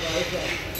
todo.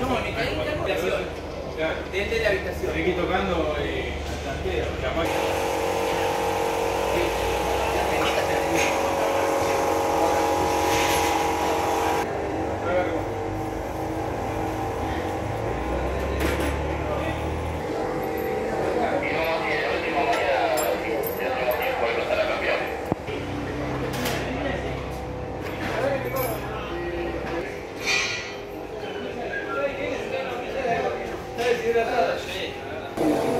No, me caí en la habitación. Desde la habitación. Seguí tocando eh, que Tira-te d'així.